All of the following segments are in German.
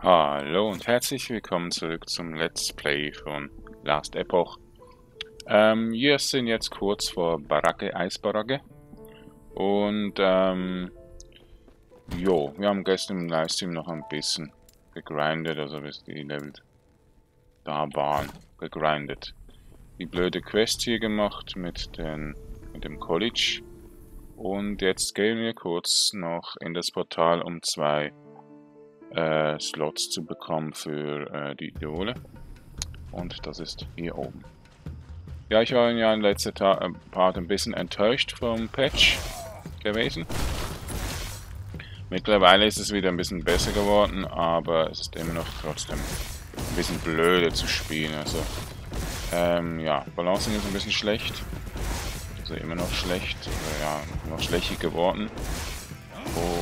Hallo und herzlich willkommen zurück zum Let's Play von Last Epoch. Ähm, wir sind jetzt kurz vor Baracke, Eisbaracke. Und, ähm, jo, wir haben gestern im Livestream noch ein bisschen gegrindet, also bis die Level da waren, gegrindet. Die blöde Quest hier gemacht mit, den, mit dem College. Und jetzt gehen wir kurz noch in das Portal, um zwei äh, Slots zu bekommen für äh, die Idole. Und das ist hier oben. Ja, ich war ja in letzter Ta äh, Part ein bisschen enttäuscht vom Patch gewesen. Mittlerweile ist es wieder ein bisschen besser geworden, aber es ist immer noch trotzdem ein bisschen blöde zu spielen. Also, ähm, ja, Balancing ist ein bisschen schlecht. Also immer noch schlecht, ja, noch schlechter geworden.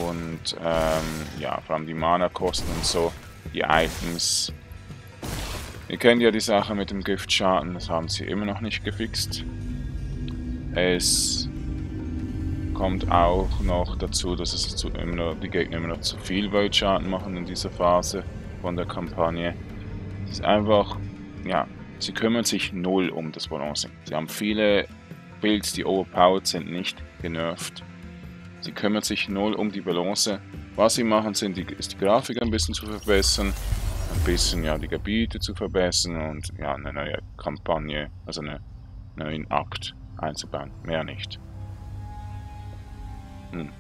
Und ähm, ja, vor allem die Mana-Kosten und so, die Items. Ihr kennt ja die Sache mit dem Giftschaden, das haben sie immer noch nicht gefixt. Es kommt auch noch dazu, dass es zu, immer noch, die Gegner immer noch zu viel Weltschaden machen in dieser Phase von der Kampagne. Es ist einfach, ja, sie kümmern sich null um das Balancing. Sie haben viele Builds, die overpowered sind, nicht genervt. Sie kümmern sich null um die Balance. Was sie machen, sind die, ist die Grafik ein bisschen zu verbessern, ein bisschen ja die Gebiete zu verbessern und ja eine neue Kampagne, also einen neuen Akt einzubauen. Mehr nicht. Hm.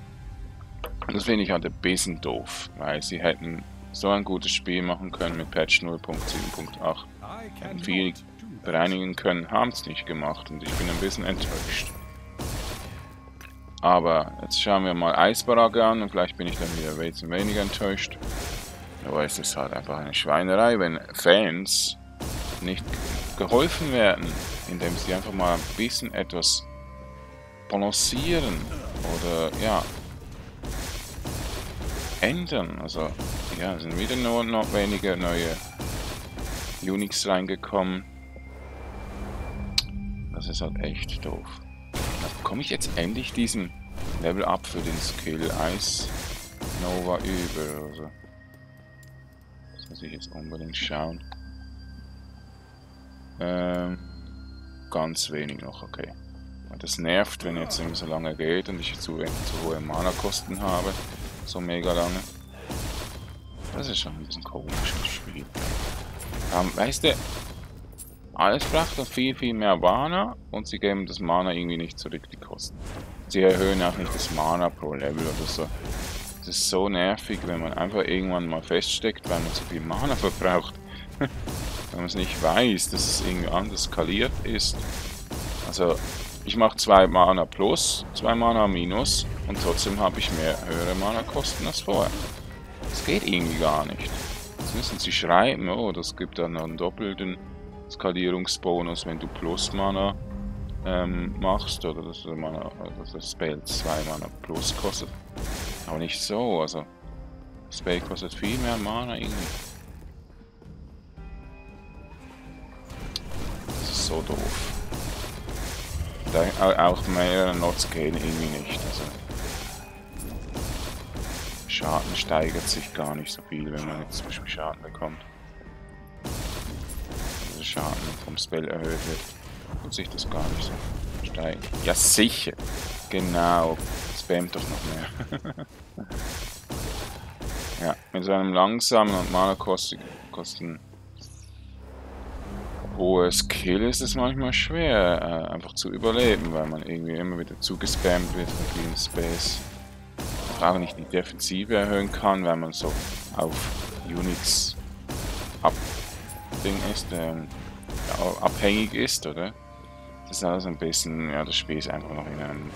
Das finde ich halt ein bisschen doof, weil sie hätten so ein gutes Spiel machen können mit Patch 0.7.8 viel bereinigen können, haben es nicht gemacht und ich bin ein bisschen enttäuscht. Aber jetzt schauen wir mal Eisbarage an und vielleicht bin ich dann wieder ein weniger enttäuscht. Aber es ist halt einfach eine Schweinerei, wenn Fans nicht geholfen werden, indem sie einfach mal ein bisschen etwas balancieren oder ja ändern. Also ja, sind wieder nur noch wenige neue Unix reingekommen. Das ist halt echt doof. Komme ich jetzt endlich diesen Level Up für den Skill Ice Nova über? Also, das muss ich jetzt unbedingt schauen. Ähm, ganz wenig noch, okay. Das nervt, wenn jetzt immer so lange geht und ich zu, zu hohe Mana-Kosten habe. So mega lange. Das ist schon ein bisschen komisch im Spiel. Ähm, weißt du, alles braucht dann viel, viel mehr Mana und sie geben das Mana irgendwie nicht zurück, die Kosten. Sie erhöhen auch nicht das Mana pro Level oder so. Das ist so nervig, wenn man einfach irgendwann mal feststeckt, weil man zu viel Mana verbraucht. wenn man es nicht weiß, dass es irgendwie anders skaliert ist. Also, ich mache zwei Mana plus, zwei Mana minus und trotzdem habe ich mehr höhere Mana-Kosten als vorher. Das geht irgendwie gar nicht. Das müssen sie schreiben, oh, das gibt dann einen doppelten Skalierungsbonus, wenn du Plus Mana ähm, machst, oder dass, das Spell 2 Mana plus kostet. Aber nicht so, also Spell kostet viel mehr Mana irgendwie. Das ist so doof. Da, auch mehrere Nots gehen irgendwie nicht. Also Schaden steigert sich gar nicht so viel, wenn man jetzt zum Beispiel Schaden bekommt. Schaden vom Spell erhöht wird, tut sich das gar nicht so steigen. Ja, sicher. Genau. Spammt doch noch mehr. ja, mit so einem langsamen und Mana-Kosten hohes Kill ist es manchmal schwer, äh, einfach zu überleben, weil man irgendwie immer wieder zugespammt wird von vielen Space. Auch nicht die Defensive erhöhen kann, weil man so auf Unix ab Ding ist, ähm, abhängig ist, oder? Das ist alles ein bisschen, ja, das Spiel ist einfach noch in einem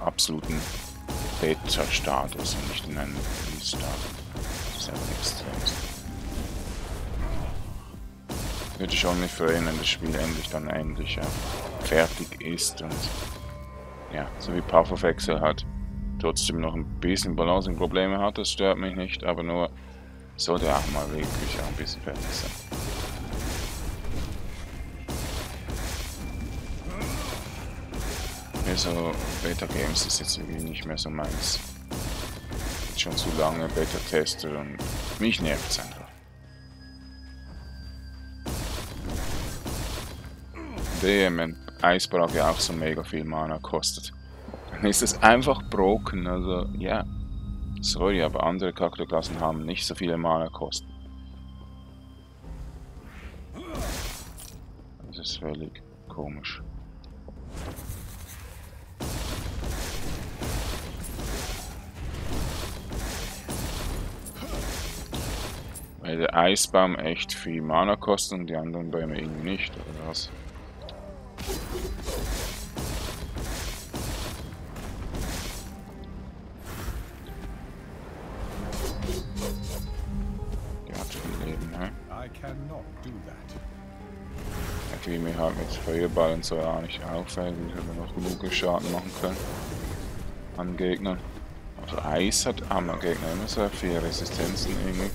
absoluten Beta-Status und nicht in einem Release-Status. Das ist einfach extrem. Ich würde schon mich freuen, wenn das Spiel endlich dann endlich ja, fertig ist und ja, so wie Path of Excel hat, trotzdem noch ein bisschen Balancing-Probleme hat, das stört mich nicht, aber nur sollte auch mal wirklich auch ein bisschen fertig sein. irgendwie so, Beta Games ist jetzt irgendwie nicht mehr so meins. Schon zu lange Beta testet und mich nervt es einfach. Damn, Eisbrauch ja auch so mega viel Mana kostet. Dann ist es einfach broken, also ja. Yeah. Sorry, aber andere Charakterklassen haben nicht so viele Mana kosten. Das ist völlig komisch. Weil der Eisbaum echt viel Mana kostet und die anderen Bäume irgendwie nicht, oder was? Die hat viel Leben, ne? Wie mir halt mit Feuerball und so auch nicht auffällt, wie wir noch genug Schaden machen können an Gegnern. Also Eis hat am Gegner immer so viele Resistenzen irgendwie.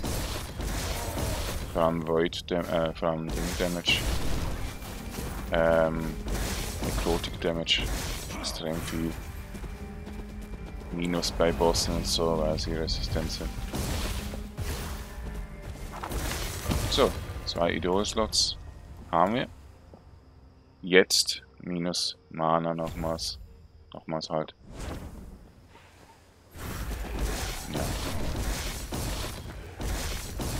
Vor allem Void, Dam allem Ding Damage. Ähm, Necrotic Damage. Extrem viel. Minus bei Bossen und so, weil sie resistent sind. So, zwei Idol-Slots haben wir. Jetzt minus Mana nochmals. Nochmals halt. Ja.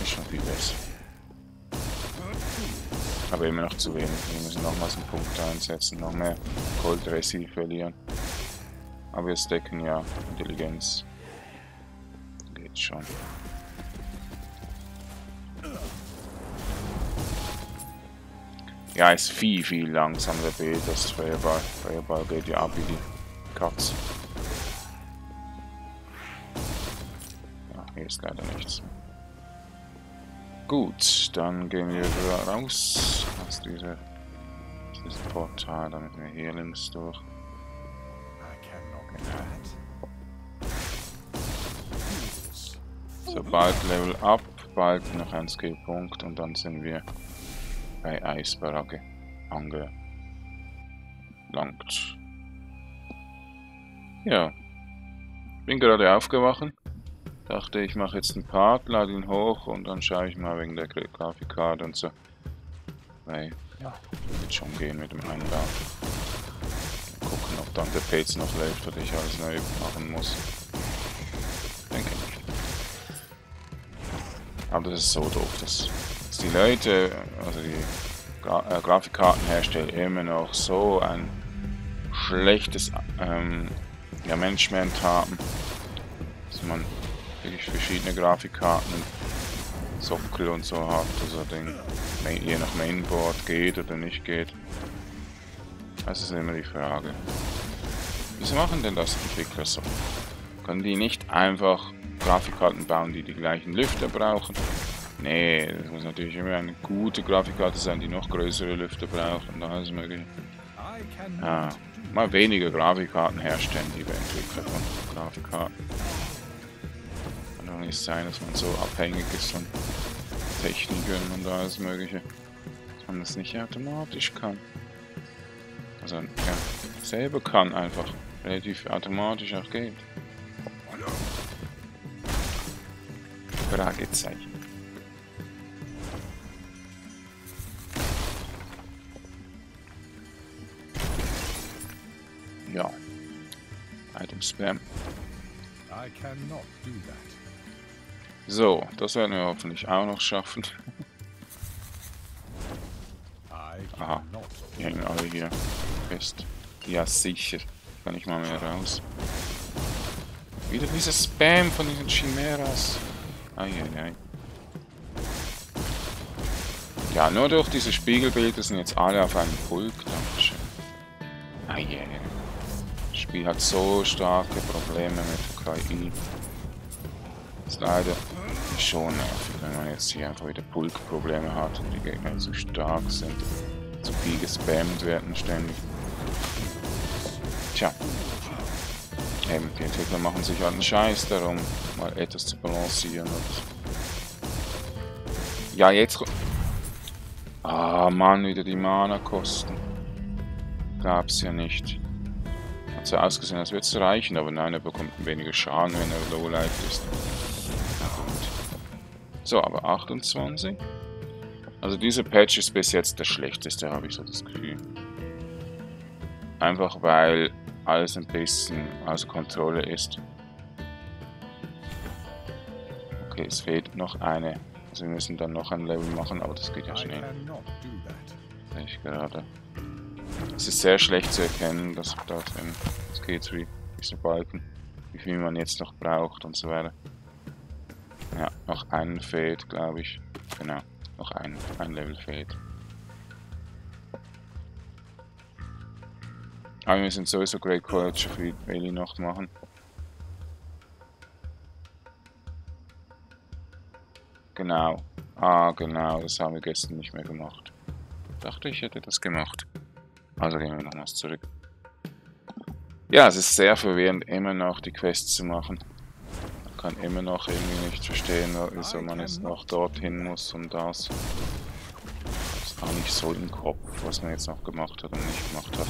Ist schon viel besser. Aber immer noch zu wenig. Wir müssen nochmals einen Punkt einsetzen, noch mehr Gold Resi verlieren. Aber wir stacken ja Intelligenz. Geht schon. Ja, ist viel, viel langsamer der B, das Feuerball. Feuerball geht ja ab wie die Katze. Ja, hier ist leider nichts. Gut, dann gehen wir wieder raus aus dieser, dieses Portal, damit wir hier links durch. So, bald Level up, bald noch ein Skillpunkt und dann sind wir bei Eisbaracke angelangt. Ja, bin gerade aufgewacht. Dachte, ich mache jetzt einen Part, lade ihn hoch und dann schaue ich mal wegen der Grafikkarte und so. Weil, ja, wird schon gehen mit dem Einladen. Gucken, ob dann der Page noch läuft oder ich alles neu machen muss. Denke nicht. Aber das ist so doof, dass, dass die Leute, also die Gra äh, Grafikkartenhersteller immer noch so ein schlechtes ähm, ja, Management haben, dass man wirklich verschiedene Grafikkarten, Sockel und so hat, also den, je nach Mainboard geht oder nicht geht. Das ist immer die Frage. Wieso machen denn das Entwickler so? Können die nicht einfach Grafikkarten bauen, die die gleichen Lüfter brauchen? Nee, das muss natürlich immer eine gute Grafikkarte sein, die noch größere Lüfter braucht und alles mögliche. Ja, mal weniger Grafikkarten herstellen, liebe Entwickler von Grafikkarten. Nicht sein, dass man so abhängig ist von Technikern und alles mögliche. Dass man das nicht automatisch kann. Also, ja, selber kann einfach relativ automatisch auch geht. Fragezeichen. Ja. Item Spam. So, das werden wir hoffentlich auch noch schaffen. Aha, die hängen alle hier fest. Ja, sicher. Kann ich mal mehr raus. Wieder dieses Spam von diesen Chimeras. Eieiei. Ja, nur durch diese Spiegelbilder sind jetzt alle auf einem Pulk. Dankeschön. Eieiei. Das Spiel hat so starke Probleme mit KI. Das ist leider schon nervig, wenn man jetzt hier einfach wieder Pulk-Probleme hat und die Gegner zu stark sind. Zu viel gespammt werden ständig. Tja. Eben, die Entwickler machen sich halt einen Scheiß darum, mal etwas zu balancieren. Und ja, jetzt... Ah, Mann, wieder die Mana-Kosten. Gab's ja nicht. Hat so ausgesehen, als würde es reichen, aber nein, er bekommt weniger Schaden, wenn er Lowlife ist. So, aber 28. Also dieser Patch ist bis jetzt der schlechteste, habe ich so das Gefühl. Einfach weil alles ein bisschen außer Kontrolle ist. Okay, es fehlt noch eine. Also wir müssen dann noch ein Level machen, aber das geht ja schnell. Sehe ich gerade. Es ist sehr schlecht zu erkennen, dass da drin, es geht wie diese Balken, wie viel man jetzt noch braucht und so weiter. Ja, noch einen fehlt, glaube ich. Genau, noch ein, ein Level fehlt. Aber wir müssen sowieso Great College of Valley noch machen. Genau. Ah, genau, das haben wir gestern nicht mehr gemacht. Dachte ich hätte das gemacht. Also gehen wir nochmals zurück. Ja, es ist sehr verwirrend, immer noch die Quests zu machen. Kann immer noch irgendwie nicht verstehen, wieso man jetzt noch dorthin muss und das. Das ist auch nicht so im Kopf, was man jetzt noch gemacht hat und nicht gemacht hat.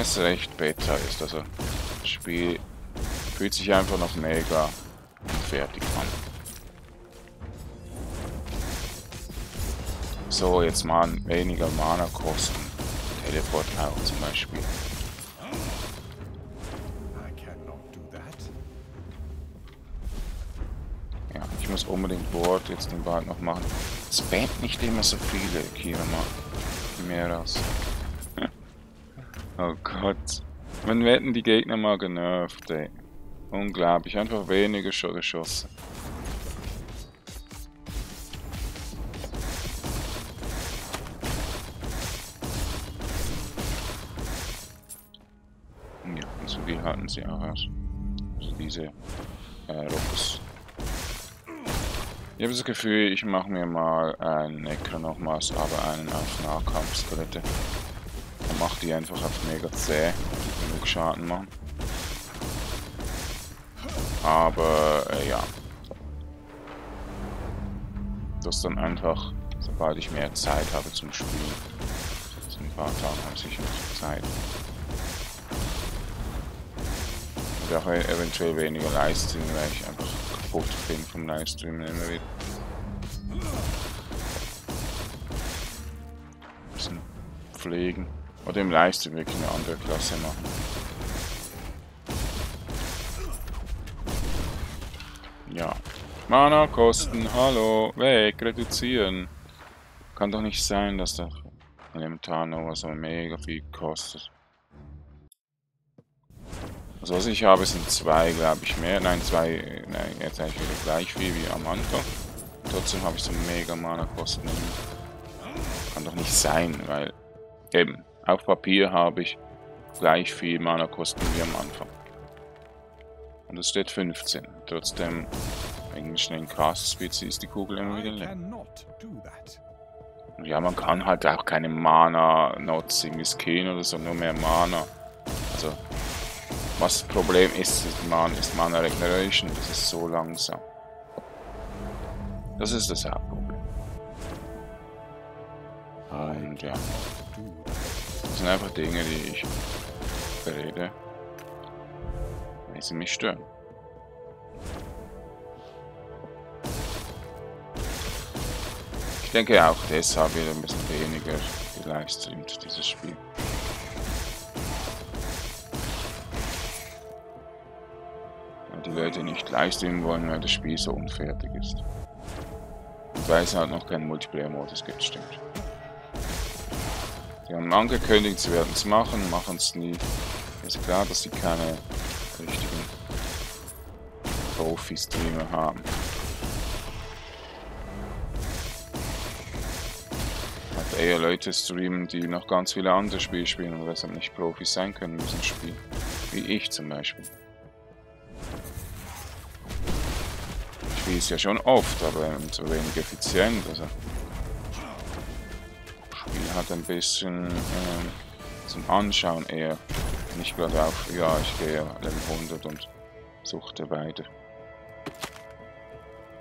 Es ist recht Beta ist, also das Spiel fühlt sich einfach noch mega fertig an. So, jetzt mal weniger Mana kosten. Teleport auch zum Beispiel. Unbedingt Board jetzt den Bad noch machen. Spamt nicht immer so viele Kirama. Mehr raus. oh Gott. Wann werden die Gegner mal genervt, ey? Unglaublich, einfach weniger schon geschossen. hatten sie auch aus. Also diese äh, Rockers. Ich habe das Gefühl, ich mache mir mal einen Necro nochmals, aber einen auf Nahkampfskelette. Dann macht die einfach auf mega zäh, die genug Schaden machen. Aber äh, ja. Das dann einfach, sobald ich mehr Zeit habe zum Spielen. So ein paar Tage habe ich Zeit. Und auch eventuell weniger Livestream, weil ich einfach bin vom Livestream immer wieder. Ein bisschen pflegen. Oder im Livestream wirklich eine andere Klasse machen. Ja. Mana-Kosten, hallo, weg, reduzieren. Kann doch nicht sein, dass der Elementar Nova so mega viel kostet. Also was ich habe, sind zwei, glaube ich, mehr. Nein, zwei, nein, jetzt eigentlich wieder gleich viel wie am Anfang. Trotzdem habe ich so mega Mana-Kosten. Kann doch nicht sein, weil eben, auf Papier habe ich gleich viel Mana-Kosten wie am Anfang. Und es steht 15. Trotzdem, des schnellen Cast-Speeds ist die Kugel immer wieder leer. Ja, man kann halt auch keine Mana-Nots irgendwie skillen oder so, nur mehr Mana. Also, was das Problem ist, ist, man, ist Mana Regeneration. Das ist so langsam. Das ist das Hauptproblem. Und ja. Das sind einfach Dinge, die ich berede, weil sie mich stören. Ich denke auch deshalb wird ein bisschen weniger gelivestreamt, dieses Spiel. Leute nicht livestreamen wollen, weil das Spiel so unfertig ist. Und weil es halt noch keinen Multiplayer-Modus gibt, stimmt. Sie haben angekündigt, sie werden es machen, machen es nie. Ist klar, dass sie keine richtigen Profi-Streamer haben. Hat eher Leute streamen, die noch ganz viele andere Spiele spielen und deshalb nicht Profis sein können in diesem Spiel. Wie ich zum Beispiel. Spiele es ja schon oft, aber so wenig effizient. Also das Spiel hat ein bisschen ähm, zum Anschauen eher. Nicht gerade auf, ja, ich gehe Level 100 und suchte weiter.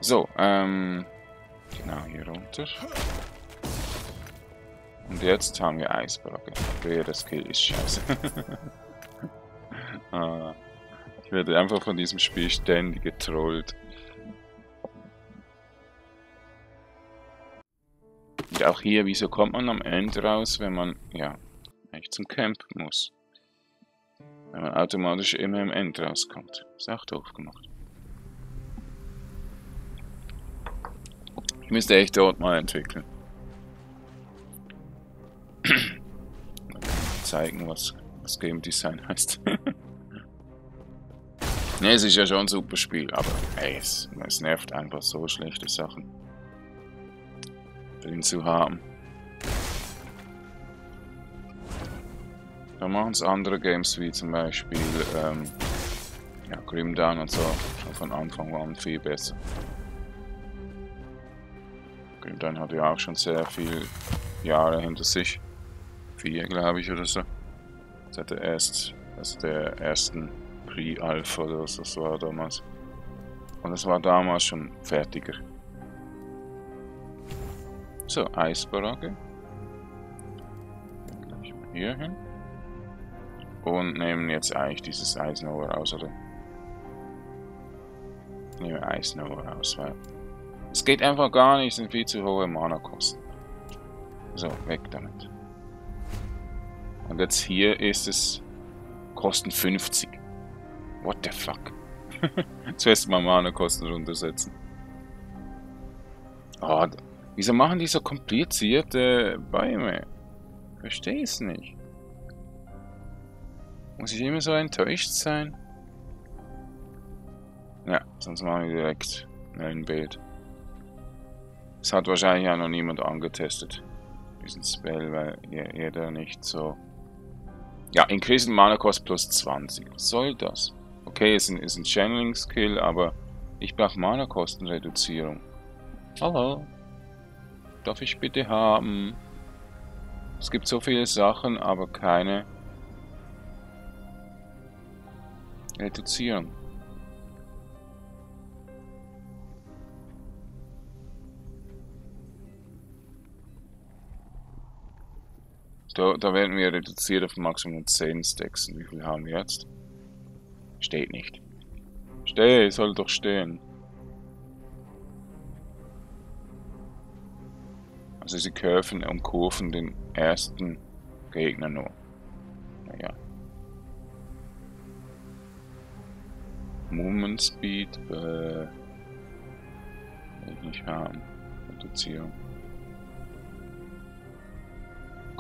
So, ähm, genau hier runter. Und jetzt haben wir Eisbracke. Wer das Kill ist scheiße. ah, ich werde einfach von diesem Spiel ständig getrollt. Und auch hier, wieso kommt man am Ende raus, wenn man, ja, wenn ich zum Camp muss. Wenn man automatisch immer im End rauskommt. Ist auch doof gemacht. Ich müsste echt dort mal entwickeln. zeigen, was, was Game Design heißt. ne, es ist ja schon ein super Spiel, aber ey, es, es nervt einfach so schlechte Sachen drin zu haben. Da machen es andere Games wie zum Beispiel ähm, ja, Grim Dawn und so schon von Anfang an viel besser. Grim Dawn hat ja auch schon sehr viele Jahre hinter sich. Vier, glaube ich, oder so. Seit der erst, also der ersten Pre-Alpha oder was das war damals. Und es war damals schon fertiger. So, Eisbaracke. Gleich mal hier hin. Und nehmen jetzt eigentlich dieses Eisnover raus, oder? Nehmen Eisnover raus, weil es geht einfach gar nicht, sind viel zu hohe Mana-Kosten. So, weg damit. Und jetzt hier ist es Kosten 50. What the fuck? Zuerst mal Mana-Kosten runtersetzen. Oh, wieso machen die so komplizierte Bäume? Verstehe es nicht. Muss ich immer so enttäuscht sein? Ja, sonst machen wir direkt ein Bild. Das hat wahrscheinlich auch noch niemand angetestet. Diesen Spell, weil jeder nicht so... Ja, Increasing Mana Cost plus 20. Was soll das? Okay, ist ein, ist ein Channeling Skill, aber ich brauche Mana Kostenreduzierung. Hallo? Darf ich bitte haben? Es gibt so viele Sachen, aber keine Reduzierung. Da, da werden wir reduziert auf Maximum 10 Stacks. Wie viel haben wir jetzt? Steht nicht. Steh, soll doch stehen. Also sie curven und kurven den ersten Gegner nur. Naja. Movement Speed, äh, will ich nicht haben. Reduzierung.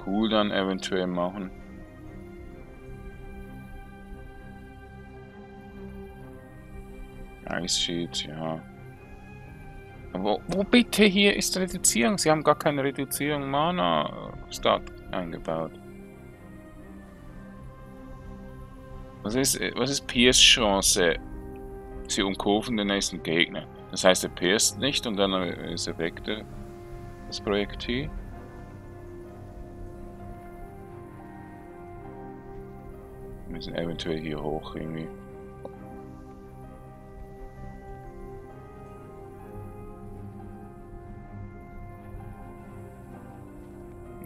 Cool dann eventuell machen. Ice Sheet, ja. Wo, wo bitte hier ist Reduzierung? Sie haben gar keine Reduzierung Mana Start eingebaut. Was ist, was ist Piers Chance? Sie umkurven den nächsten Gegner. Das heißt, er pierst nicht und dann ist er weg, der, das Projektil. Wir müssen eventuell hier hoch irgendwie.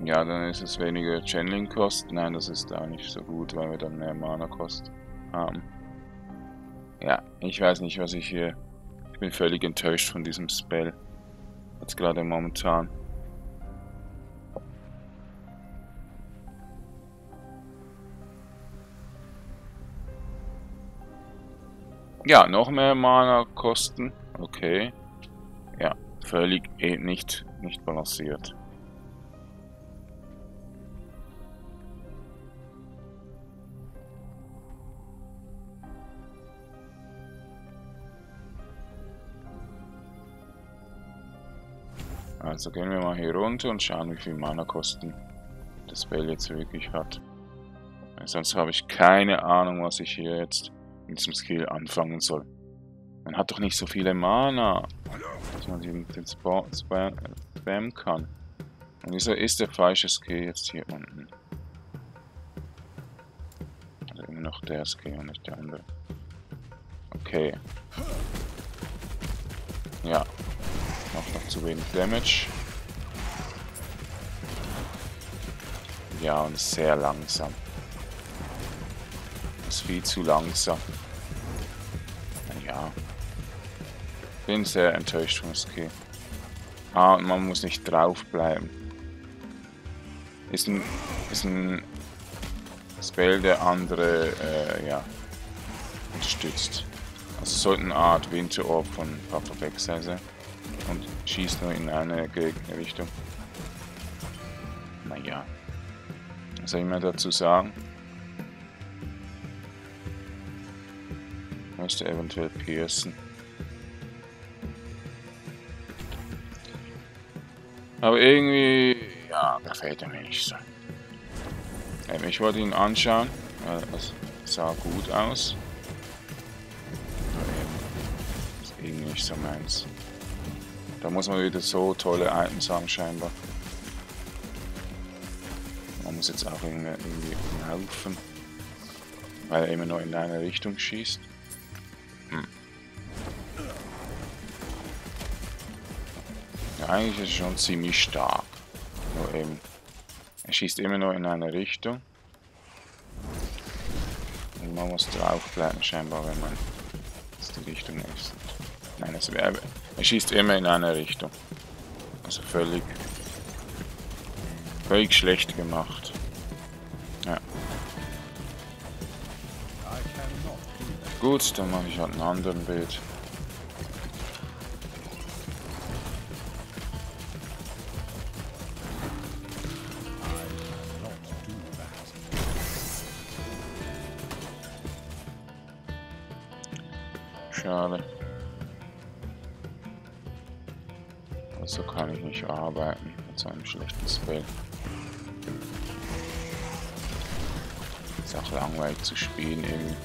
Ja, dann ist es weniger Channeling-Kosten. Nein, das ist auch nicht so gut, weil wir dann mehr Mana-Kost haben. Ja, ich weiß nicht, was ich hier... Ich bin völlig enttäuscht von diesem Spell. Jetzt gerade momentan. Ja, noch mehr Mana-Kosten. Okay. Ja, völlig eh nicht, nicht balanciert. Also gehen wir mal hier runter und schauen, wie viel Mana-Kosten das Spell jetzt wirklich hat. Sonst habe ich keine Ahnung, was ich hier jetzt mit diesem Skill anfangen soll. Man hat doch nicht so viele Mana, dass man den, den Spam, Spam kann. Und wieso ist der falsche Skill jetzt hier unten? Also immer noch der Skill und nicht der andere. Okay. Noch zu wenig Damage. Ja, und sehr langsam. Ist viel zu langsam. Ja. Bin sehr enttäuscht vom Skill. Ah, und man muss nicht drauf bleiben. Ist ein, ist ein Spell der andere, äh, ja, unterstützt. Also sollte eine Art Winter Orb von Path of Exile sein und schießt nur in eine Gegenrichtung. Naja. Was soll ich mal dazu sagen? Müsste eventuell piercen. Aber irgendwie, ja, gefällt er mir nicht so. Ähm, ich wollte ihn anschauen, weil es sah gut aus. Aber eben, ist irgendwie nicht so meins. Da muss man wieder so tolle Items haben, scheinbar. Man muss jetzt auch irgendwie, irgendwie umhelfen, weil er immer nur in eine Richtung schießt. Hm. Ja, eigentlich ist er schon ziemlich stark. Nur eben, er schießt immer nur in eine Richtung. Und man muss draufbleiben scheinbar, wenn man jetzt die Richtung ist. Nein, also er, er schießt immer in eine Richtung. Also völlig, völlig schlecht gemacht. Ja. Gut, dann mache ich halt ein anderes Bild. Spell. Ist auch langweilig zu spielen irgendwie.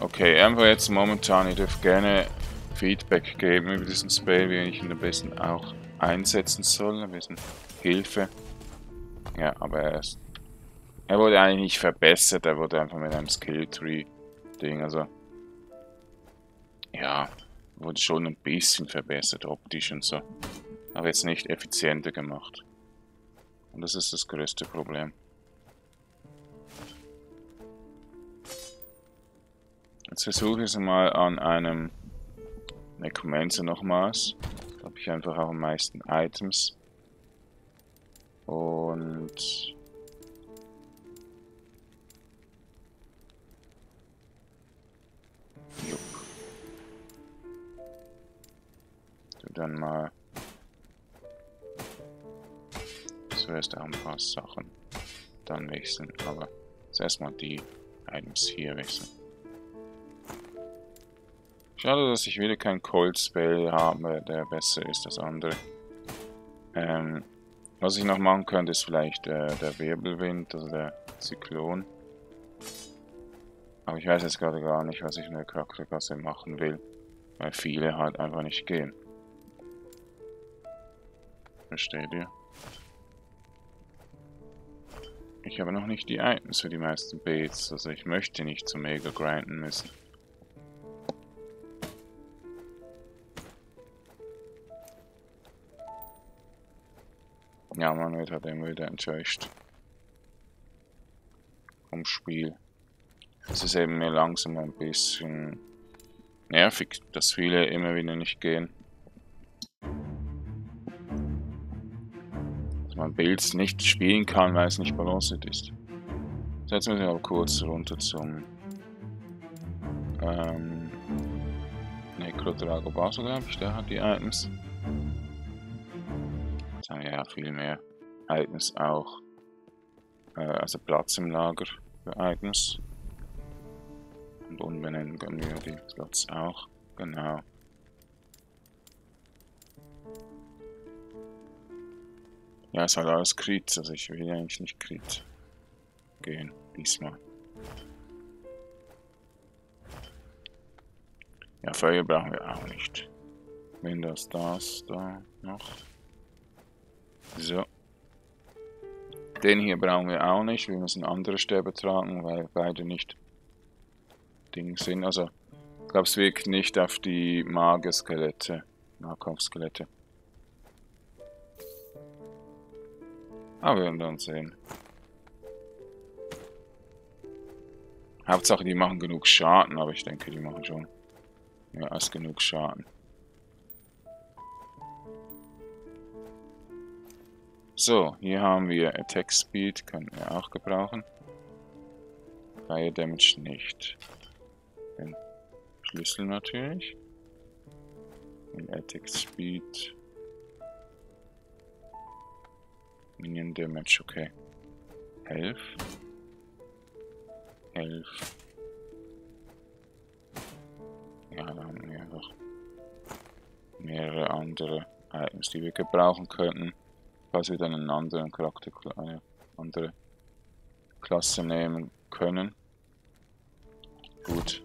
Okay, einfach jetzt momentan, ihr dürft gerne Feedback geben über diesen Spell, wie ich ihn am besten auch einsetzen soll, ein bisschen Hilfe. Ja, aber er ist er wurde eigentlich nicht verbessert, er wurde einfach mit einem Skill-Tree-Ding, also... Ja, wurde schon ein bisschen verbessert, optisch und so. Aber jetzt nicht effizienter gemacht. Und das ist das größte Problem. Jetzt versuche ich es mal an einem Necromancer nochmals. Da habe ich einfach auch am meisten Items. Und dann mal zuerst ein paar Sachen dann wechseln, aber zuerst mal die Items hier wechseln. Schade, dass ich wieder kein Cold Spell habe, der besser ist als andere. Ähm, was ich noch machen könnte, ist vielleicht äh, der Wirbelwind, also der Zyklon. Aber ich weiß jetzt gerade gar nicht, was ich in der Charakterklasse machen will, weil viele halt einfach nicht gehen. Versteht ihr? Ich habe noch nicht die Items für die meisten Baits, also ich möchte nicht zu mega grinden müssen. Ja, man wird halt immer wieder enttäuscht. Vom Spiel. Es ist eben mir langsam ein bisschen nervig, dass viele immer wieder nicht gehen. Man Builds nicht spielen kann, weil es nicht balanciert ist. Jetzt müssen wir aber kurz runter zum ähm, Necrodrago Basel, glaube ich, der hat die Items. Jetzt haben wir ja viel mehr Items auch. Äh, also Platz im Lager für Items. Und umbenennen können wir die Platz auch. Genau. Ja, es hat alles Crit, also ich will eigentlich nicht Crit gehen, diesmal. Ja, Feuer brauchen wir auch nicht. Wenn das das da noch. So. Den hier brauchen wir auch nicht. Wir müssen andere Stäbe tragen, weil beide nicht Ding sind. Also, ich glaube, es wirkt nicht auf die Magerskelette, Nahkampfskelette. Aber ah, wir werden dann sehen. Hauptsache, die machen genug Schaden, aber ich denke, die machen schon mehr als genug Schaden. So, hier haben wir Attack Speed, können wir auch gebrauchen. Fire Damage nicht. Den Schlüssel natürlich. Und Attack Speed. Minion Damage, okay. Health. Health. Ja, da haben wir einfach mehrere andere Items, die wir gebrauchen könnten. Falls wir dann einen anderen Charakter, eine andere Klasse nehmen können. Gut.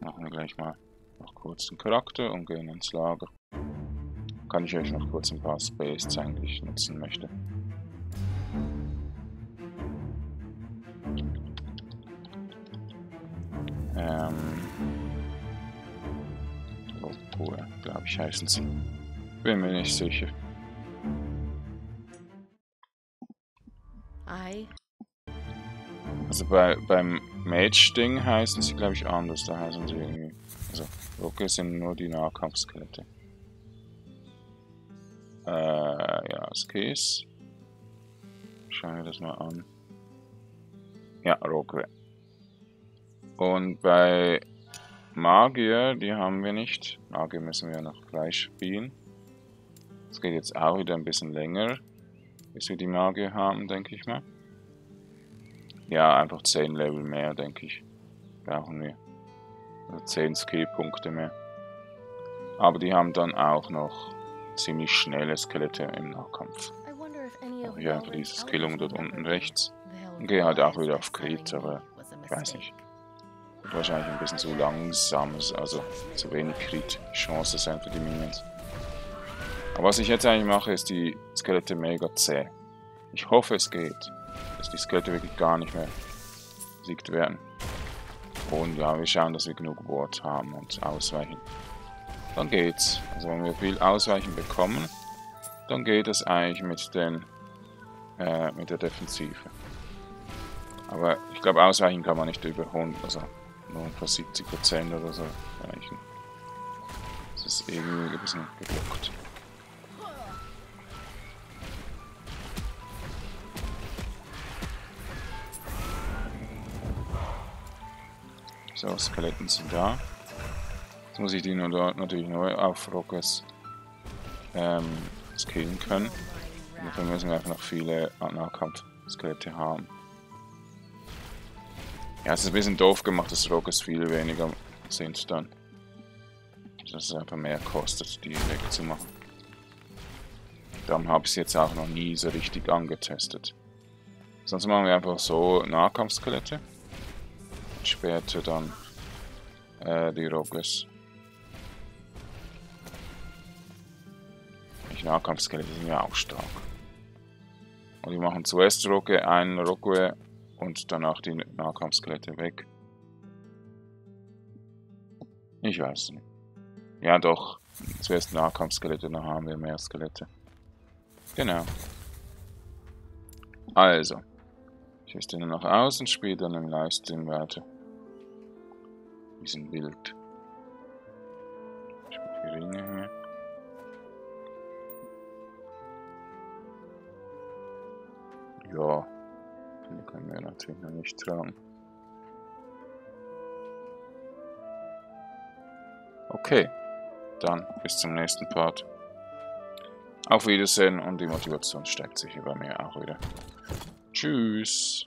Machen wir gleich mal noch kurz den Charakter und gehen ins Lager. Kann ich euch noch kurz ein paar Space zeigen, die ich nutzen möchte. Ähm. Rohpool, glaube ich, heißen sie. Bin mir nicht sicher. Also bei, beim Mage-Ding heißen sie, glaube ich, anders. Da heißen sie irgendwie. Also, Rocke sind nur die Nahkampfskelette. Äh, ja, Skis. Schauen wir das mal an. Ja, Rocke. Und bei Magier, die haben wir nicht. Magier müssen wir noch gleich spielen. Es geht jetzt auch wieder ein bisschen länger, bis wir die Magier haben, denke ich mal. Ja, einfach 10 Level mehr, denke ich. Brauchen wir. Also 10 Skillpunkte mehr. Aber die haben dann auch noch ziemlich schnelle Skelette im Nahkampf. Mache ich einfach diese Skillung dort unten rechts. Gehe halt auch wieder auf Crit, aber ich weiß nicht. Wird wahrscheinlich ein bisschen zu langsam, also zu wenig Crit-Chance sein für die Minions. Aber was ich jetzt eigentlich mache, ist die Skelette mega zäh. Ich hoffe, es geht dass die Skelette wirklich gar nicht mehr besiegt werden. Und ja, wir schauen, dass wir genug Wort haben und ausweichen. Dann geht's. Also wenn wir viel Ausweichen bekommen, dann geht es eigentlich mit den äh, mit der Defensive. Aber ich glaube, ausweichen kann man nicht über 100, also nur etwa 70% oder so erreichen. Das ist irgendwie ein bisschen geblockt. So, Skeletten sind da. Muss ich die nur dort natürlich neu auf Rockers ähm, skillen können. Und dafür müssen wir einfach noch viele Nahkampf-Skelette haben. Ja, es ist ein bisschen doof gemacht, dass Rockers viel weniger sind dann. Dass es einfach mehr kostet, die wegzumachen. Darum habe ich es jetzt auch noch nie so richtig angetestet. Sonst machen wir einfach so Nahkampfskelette später dann äh, die Robles. Die Nahkampfskelette sind ja auch stark. Und die machen zuerst Rocke, einen Rocke und danach die Nahkampfskelette weg. Ich weiß nicht. Ja doch, zuerst Nahkampfskelette, dann haben wir mehr Skelette. Genau. Also. Ich teste nur noch aus und spiele dann im Livestream weiter. Die sind wild. Ich spiele Ja, die können wir natürlich noch nicht tragen. Okay, dann bis zum nächsten Part. Auf Wiedersehen und die Motivation steigt sich bei mir auch wieder. Tschüss.